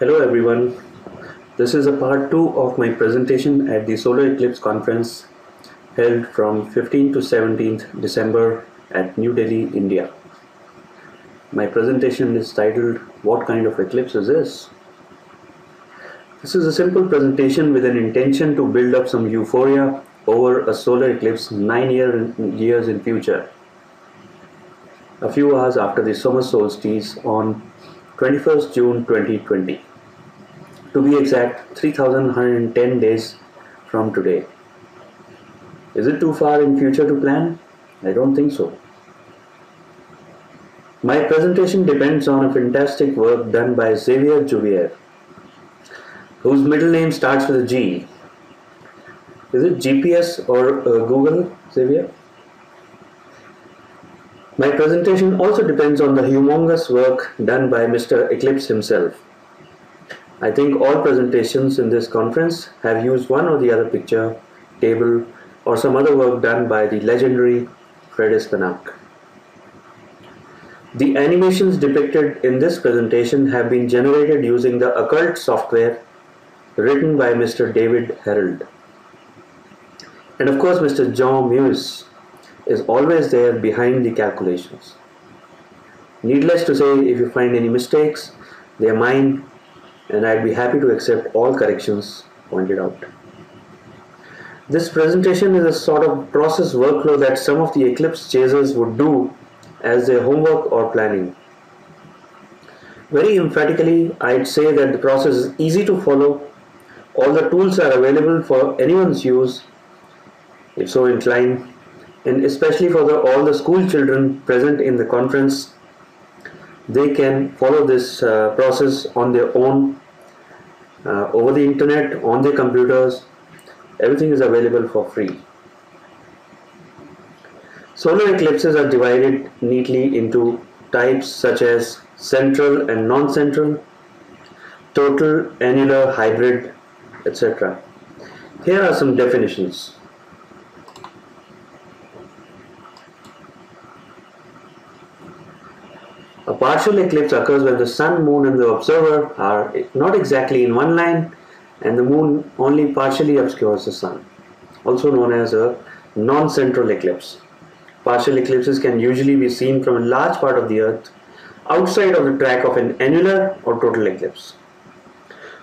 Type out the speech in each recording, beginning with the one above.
Hello everyone. This is a part 2 of my presentation at the Solar Eclipse Conference held from 15th to 17th December at New Delhi, India. My presentation is titled What Kind of Eclipse is This? This is a simple presentation with an intention to build up some euphoria over a solar eclipse 9 year, years in future. A few hours after the summer solstice on 21st June 2020. To be exact, 3110 days from today. Is it too far in future to plan? I don't think so. My presentation depends on a fantastic work done by Xavier Jubier, whose middle name starts with a G. Is it GPS or uh, Google, Xavier? My presentation also depends on the humongous work done by Mr. Eclipse himself. I think all presentations in this conference have used one or the other picture, table, or some other work done by the legendary Fred Espenak. The animations depicted in this presentation have been generated using the occult software written by Mr. David Herald. And of course, Mr. John Meeus is always there behind the calculations. Needless to say, if you find any mistakes, they are mine, and I'd be happy to accept all corrections pointed out. This presentation is a sort of process workflow that some of the Eclipse chasers would do as their homework or planning. Very emphatically, I'd say that the process is easy to follow. All the tools are available for anyone's use, if so inclined, and especially for the, all the school children present in the conference, they can follow this uh, process on their own uh, over the internet, on their computers. Everything is available for free. Solar eclipses are divided neatly into types such as central and non-central, total, annular, hybrid, etc. Here are some definitions. A partial eclipse occurs when the sun, moon and the observer are not exactly in one line and the moon only partially obscures the sun, also known as a non-central eclipse. Partial eclipses can usually be seen from a large part of the earth outside of the track of an annular or total eclipse.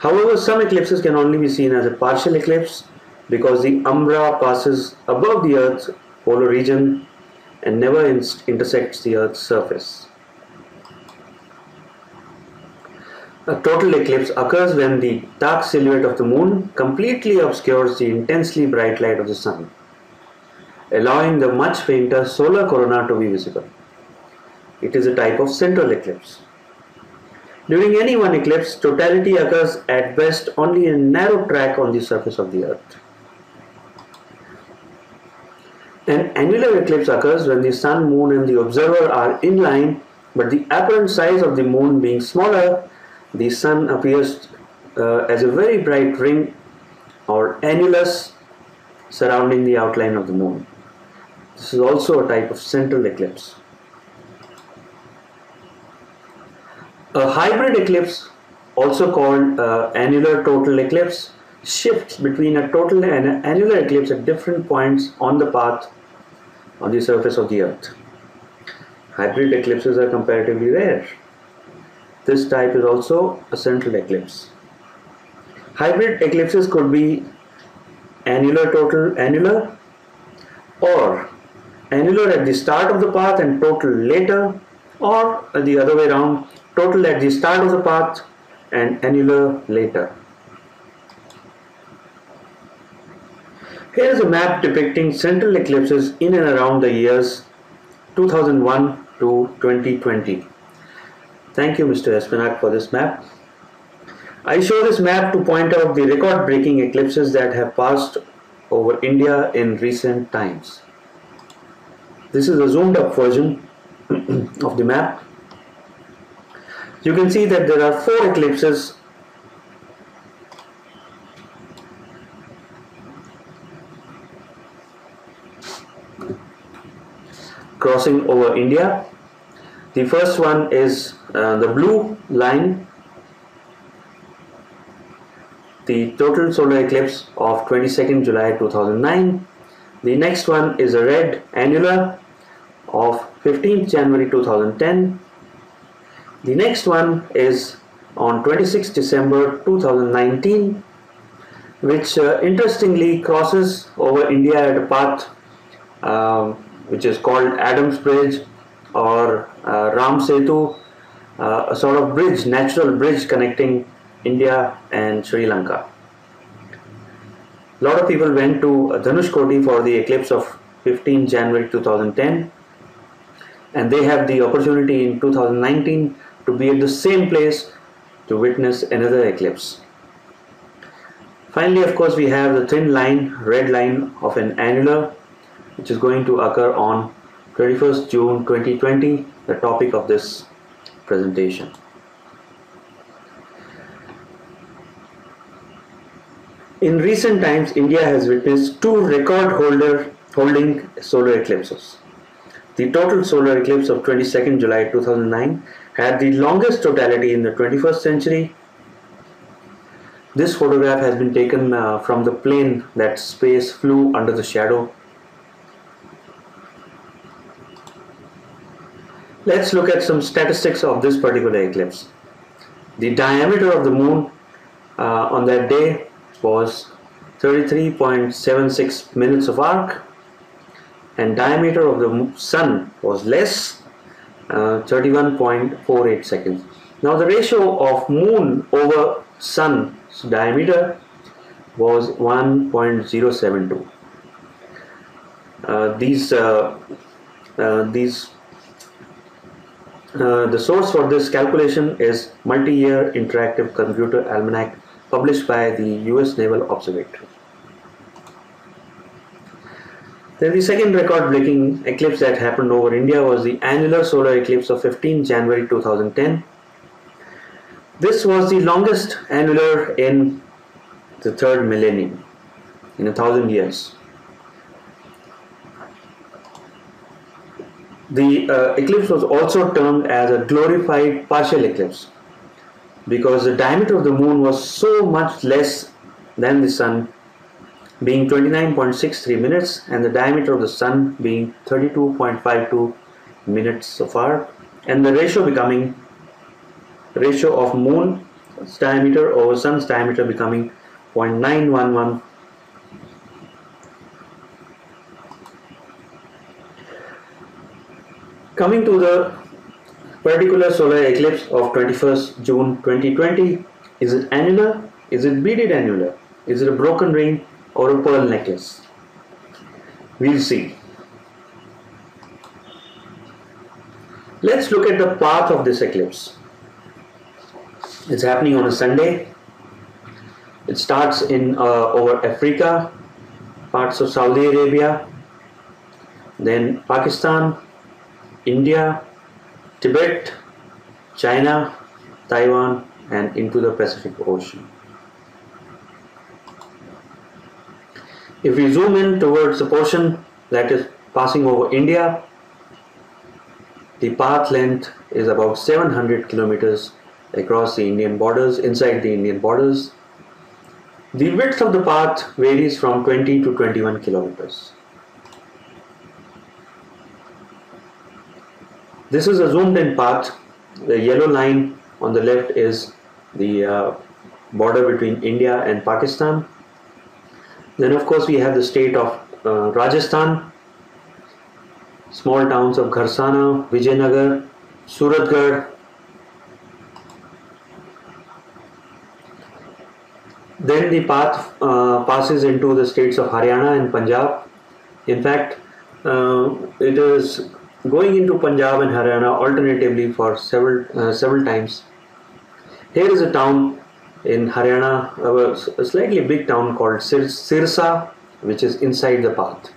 However, some eclipses can only be seen as a partial eclipse because the umbra passes above the earth's polar region and never intersects the earth's surface. A total eclipse occurs when the dark silhouette of the moon completely obscures the intensely bright light of the sun, allowing the much fainter solar corona to be visible. It is a type of central eclipse. During any one eclipse, totality occurs at best only in a narrow track on the surface of the earth. An annular eclipse occurs when the sun, moon and the observer are in line but the apparent size of the moon being smaller the sun appears uh, as a very bright ring or annulus surrounding the outline of the moon. This is also a type of central eclipse. A hybrid eclipse, also called uh, annular total eclipse, shifts between a total and an annular eclipse at different points on the path on the surface of the earth. Hybrid eclipses are comparatively rare. This type is also a central eclipse. Hybrid eclipses could be annular total annular or annular at the start of the path and total later or the other way around total at the start of the path and annular later. Here is a map depicting central eclipses in and around the years 2001 to 2020. Thank you, Mr. Espenak, for this map. I show this map to point out the record-breaking eclipses that have passed over India in recent times. This is a zoomed up version of the map. You can see that there are four eclipses crossing over India. The first one is uh, the blue line the total solar eclipse of 22nd July 2009. The next one is a red annular of 15th January 2010. The next one is on 26 December 2019 which uh, interestingly crosses over India at a path uh, which is called Adams Bridge or uh, Ram Setu, uh, a sort of bridge, natural bridge connecting India and Sri Lanka. A lot of people went to Dhanushkodi for the eclipse of 15 January 2010 and they have the opportunity in 2019 to be at the same place to witness another eclipse. Finally, of course, we have the thin line, red line of an annular, which is going to occur on 21st June 2020, the topic of this presentation. In recent times, India has witnessed two record holder holding solar eclipses. The total solar eclipse of 22nd July 2009 had the longest totality in the 21st century this photograph has been taken uh, from the plane that space flew under the shadow. Let's look at some statistics of this particular eclipse. The diameter of the moon uh, on that day was 33.76 minutes of arc and diameter of the sun was less uh, 31.48 seconds. Now the ratio of moon over sun diameter was 1.072. Uh, these uh, uh, these uh, the source for this calculation is multi-year interactive computer almanac published by the US Naval Observatory. Then the second record-breaking eclipse that happened over India was the annular solar eclipse of 15 January 2010 this was the longest annular in the third millennium, in a thousand years. The uh, eclipse was also termed as a glorified partial eclipse because the diameter of the moon was so much less than the sun being 29.63 minutes and the diameter of the sun being 32.52 minutes of arc and the ratio becoming ratio of moon's diameter over sun's diameter becoming 0.911 coming to the particular solar eclipse of 21st June 2020 is it annular? Is it beaded annular? Is it a broken ring or a pearl necklace? We'll see. Let's look at the path of this eclipse. It's happening on a Sunday. It starts in uh, over Africa, parts of Saudi Arabia, then Pakistan, India, Tibet, China, Taiwan, and into the Pacific Ocean. If we zoom in towards the portion that is passing over India, the path length is about 700 kilometers across the Indian borders, inside the Indian borders. The width of the path varies from 20 to 21 kilometers. This is a zoomed in path. The yellow line on the left is the uh, border between India and Pakistan. Then of course we have the state of uh, Rajasthan, small towns of Gharsana, Vijayanagar, Suratgarh, Then the path uh, passes into the states of Haryana and Punjab. In fact, uh, it is going into Punjab and Haryana alternatively for several uh, several times. Here is a town in Haryana, a slightly big town called Sirsa, which is inside the path.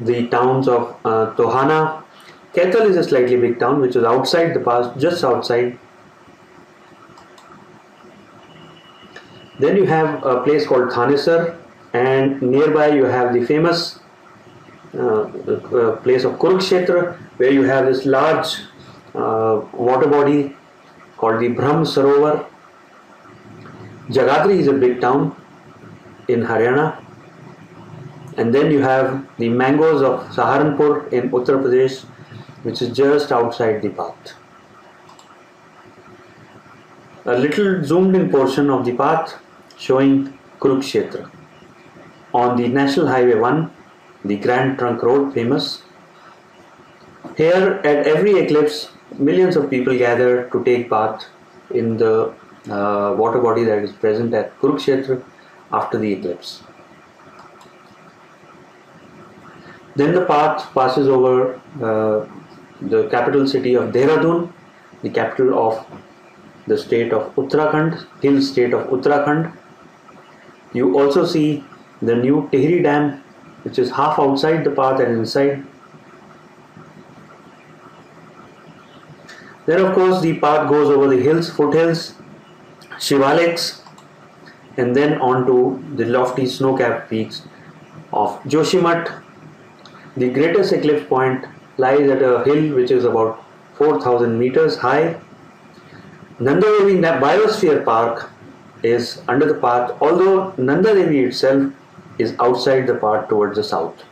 The towns of uh, Tohana, Kaithal is a slightly big town which is outside the path, just outside Then you have a place called Thanesar and nearby you have the famous uh, uh, place of Kurukshetra where you have this large uh, water body called the Brahm Sarovar. Jagadhri is a big town in Haryana. And then you have the mangoes of Saharanpur in Uttar Pradesh, which is just outside the path. A little zoomed in portion of the path showing Kurukshetra. On the National Highway 1, the Grand Trunk Road, famous. Here, at every eclipse, millions of people gather to take part in the uh, water body that is present at Kurukshetra after the eclipse. Then the path passes over uh, the capital city of Dehradun, the capital of the state of Uttarakhand, hill state of Uttarakhand. You also see the new Tehri Dam, which is half outside the path and inside. Then, of course, the path goes over the hills, foothills, Shivaliks, and then on to the lofty snow-capped peaks of Joshimath. The greatest eclipse point lies at a hill which is about 4000 meters high. Nanda Devi Biosphere Park is under the path, although Nanda Devi itself is outside the path towards the south.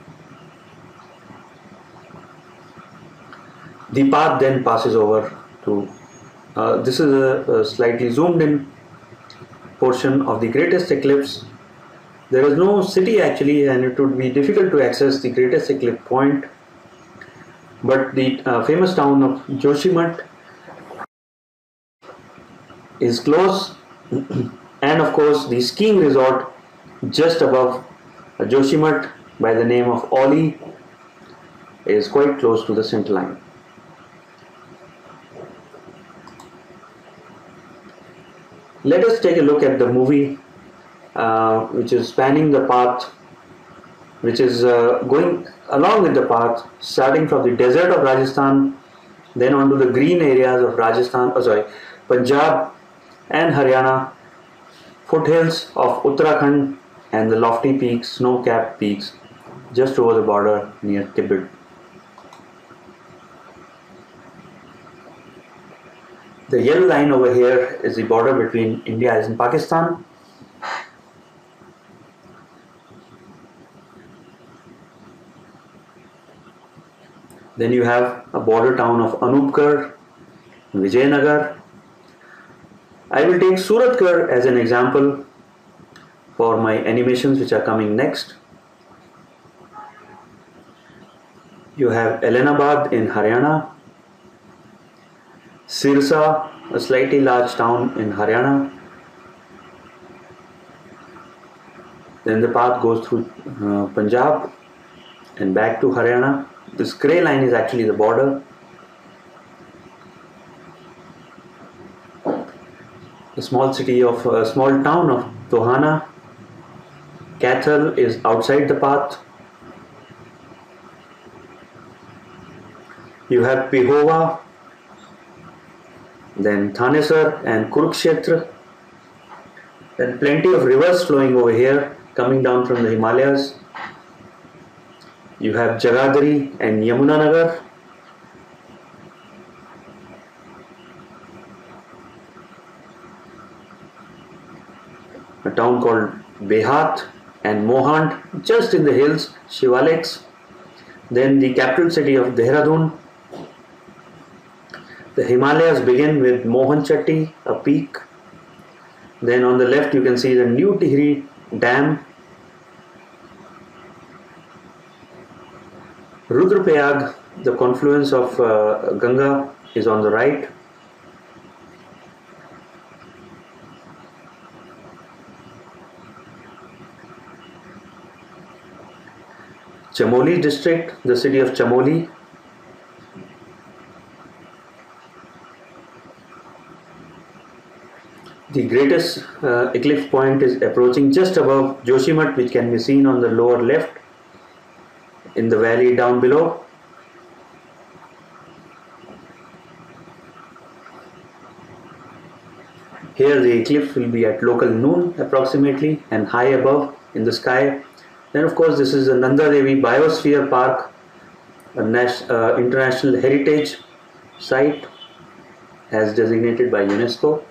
The path then passes over to uh, this is a, a slightly zoomed in portion of the greatest eclipse. There is no city actually, and it would be difficult to access the greatest eclipse point. But the uh, famous town of Joshimath is close, and of course, the skiing resort just above uh, Joshimath by the name of Auli is quite close to the center line. let us take a look at the movie uh, which is spanning the path which is uh, going along with the path starting from the desert of Rajasthan then onto the green areas of Rajasthan oh sorry Punjab and Haryana foothills of Uttarakhand and the lofty peaks snow-capped peaks just over the border near Tibet The yellow line over here is the border between India and Pakistan. Then you have a border town of Anupgarh, Vijayanagar. I will take Suratgarh as an example for my animations which are coming next. You have Ellenabad in Haryana, Sirsa, a slightly large town in Haryana. Then the path goes through uh, Punjab and back to Haryana. This grey line is actually the border. The small city of a uh, small town of Tohana. Kaithal is outside the path. You have Pehowa, then Thanesar and Kurukshetra. Then plenty of rivers flowing over here coming down from the Himalayas. You have Jagadhri and Yamunanagar. A town called Behat and Mohand just in the hills, Shivaliks. Then the capital city of Dehradun the Himalayas begin with Mohanchatti, a peak. Then on the left you can see the New Tehri Dam. Rudraprayag, the confluence of uh, Ganga, is on the right. Chamoli district, the city of Chamoli The greatest uh, eclipse point is approaching just above Joshimath which can be seen on the lower left in the valley down below. Here the eclipse will be at local noon approximately and high above in the sky. Then of course this is the Nanda Devi Biosphere Park, a uh, international heritage site as designated by UNESCO.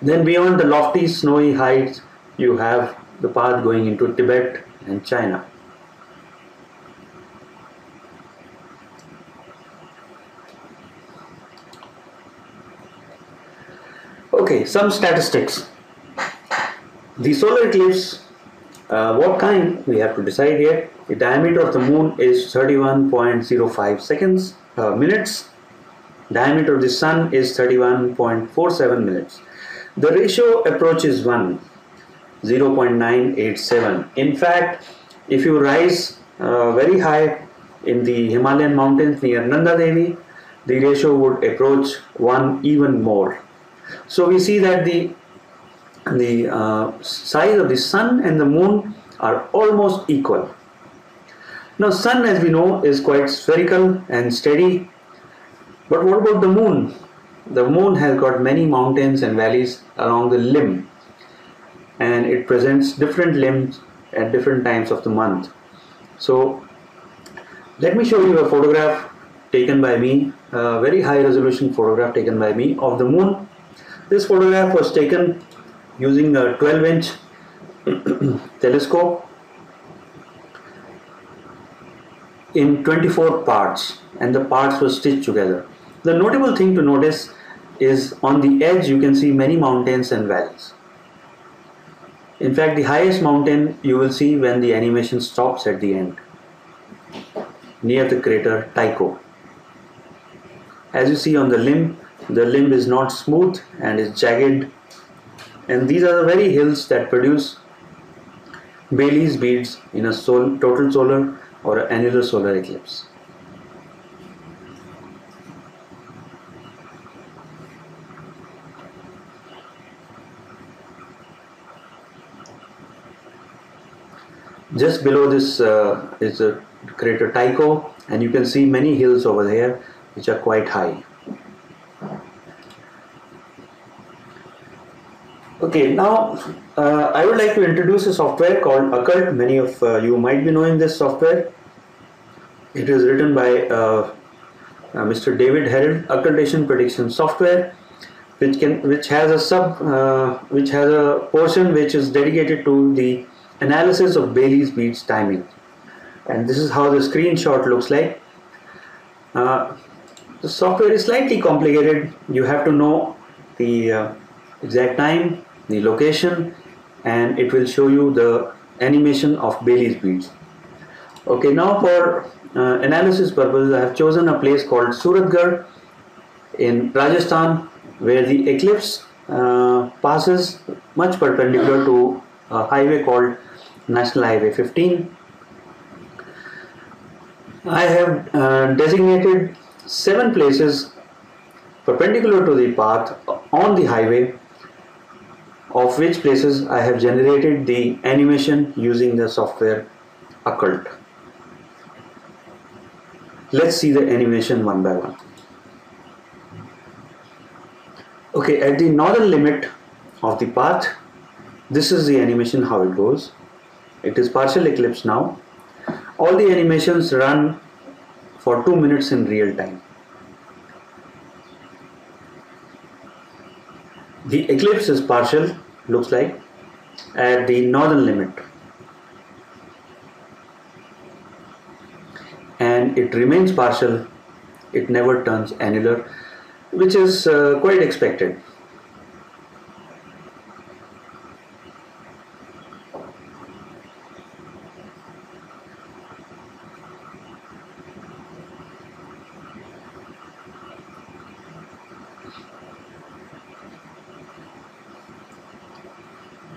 Then beyond the lofty snowy heights, you have the path going into Tibet and China. Okay, some statistics. The solar eclipse, uh, what kind we have to decide here. The diameter of the moon is 31.05 seconds uh, minutes. Diameter of the sun is 31.47 minutes. The ratio approaches 1, 0.987. In fact, if you rise uh, very high in the Himalayan mountains near Nanda Devi, the ratio would approach 1 even more. So we see that the the uh, size of the sun and the moon are almost equal. Now sun as we know is quite spherical and steady. But what about the moon? The moon has got many mountains and valleys along the limb and it presents different limbs at different times of the month. So let me show you a photograph taken by me, a very high resolution photograph taken by me of the moon. This photograph was taken using a 12 inch telescope in 24 parts and the parts were stitched together. The notable thing to notice is on the edge you can see many mountains and valleys. In fact the highest mountain you will see when the animation stops at the end near the crater Tycho. As you see on the limb, the limb is not smooth and is jagged and these are the very hills that produce Baily's beads in a sol total solar or annular solar eclipse. Just below this uh, is a crater Tycho and you can see many hills over there which are quite high. Okay, now uh, I would like to introduce a software called Occult. Many of uh, you might be knowing this software. It is written by uh, uh Mr. David Herald, Occultation Prediction Software, which can which has a sub uh, which has a portion which is dedicated to the analysis of Baily's beads timing. And this is how the screenshot looks like. Uh, the software is slightly complicated. You have to know the exact time the location and it will show you the animation of Baily's beads. Okay, now for uh, analysis purpose, I have chosen a place called Suratgarh in Rajasthan where the eclipse uh, passes much perpendicular to a highway called National Highway 15. I have uh, designated seven places perpendicular to the path on the highway of which places I have generated the animation using the software Occult. Let's see the animation one by one. Okay, at the northern limit of the path, this is the animation how it goes. It is partial eclipse now. All the animations run for 2 minutes in real time. The eclipse is partial looks like at the northern limit. And it remains partial. It never turns annular which is uh, quite expected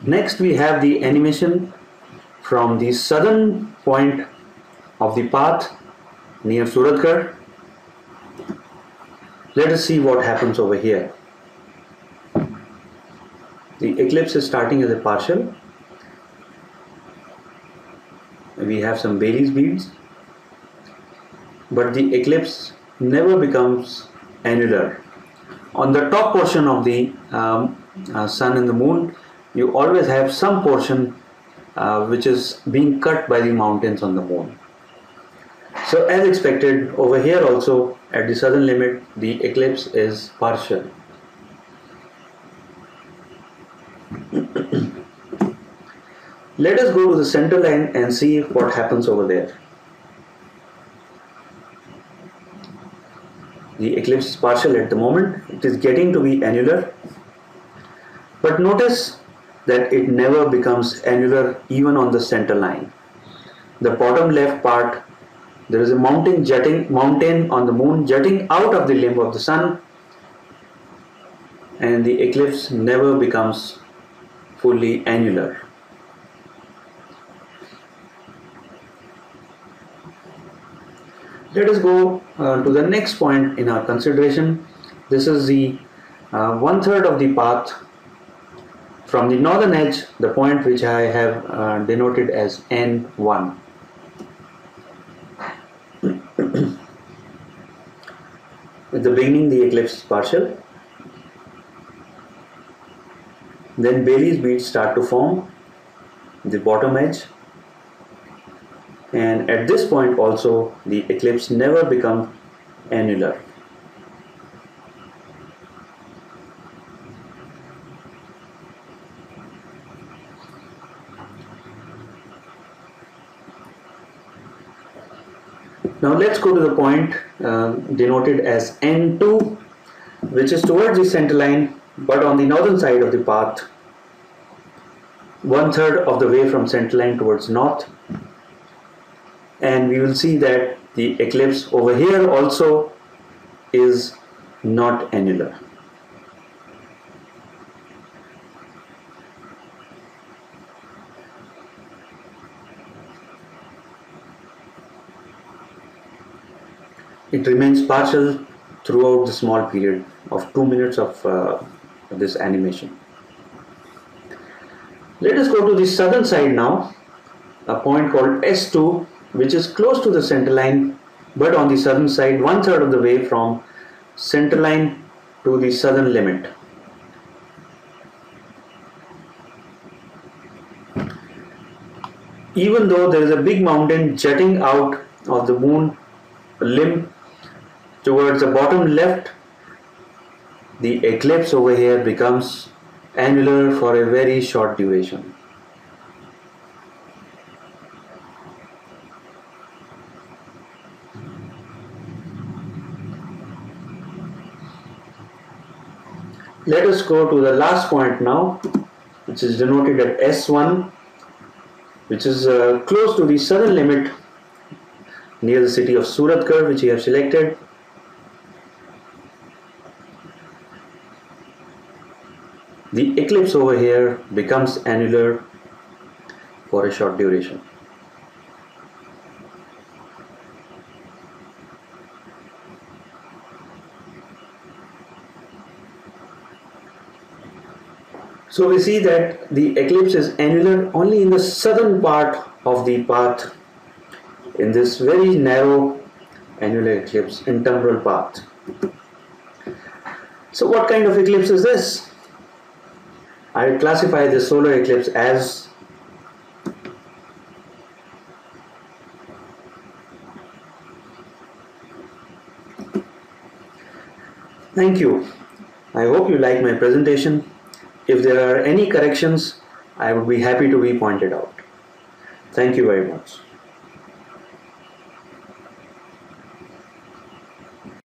Next we have the animation from the southern point of the path near Suratgarh. Let us see what happens over here. The eclipse is starting as a partial. We have some Baily's beads. But the eclipse never becomes annular. On the top portion of the um, uh, sun and the moon, you always have some portion uh, which is being cut by the mountains on the moon. So as expected over here also at the southern limit the eclipse is partial. Let us go to the center line and see what happens over there. The eclipse is partial at the moment. It is getting to be annular. But notice that it never becomes annular even on the center line. The bottom left part, there is a mountain jutting mountain on the moon jutting out of the limb of the sun and the eclipse never becomes fully annular. Let us go uh, to the next point in our consideration. This is the uh, one third of the path from the northern edge, the point which I have uh, denoted as N1. At the beginning, the eclipse is partial. Then Baily's beads start to form the bottom edge and at this point also the eclipse never becomes annular let's go to the point uh, denoted as N2 which is towards the center line but on the northern side of the path one third of the way from center line towards north and we will see that the eclipse over here also is not annular. It remains partial throughout the small period of 2 minutes of uh, this animation. Let us go to the southern side now, a point called S2 which is close to the center line but on the southern side one third of the way from center line to the southern limit. Even though there is a big mountain jutting out of the moon limb towards the bottom left, the eclipse over here becomes annular for a very short duration. Let us go to the last point now, which is denoted at S1, which is uh, close to the southern limit near the city of Suratgarh, which we have selected. The eclipse over here becomes annular for a short duration. So we see that the eclipse is annular only in the southern part of the path in this very narrow annular eclipse in temporal path. So what kind of eclipse is this? I classify the solar eclipse as Thank you. I hope you like my presentation. If there are any corrections, I would be happy to be pointed out. Thank you very much.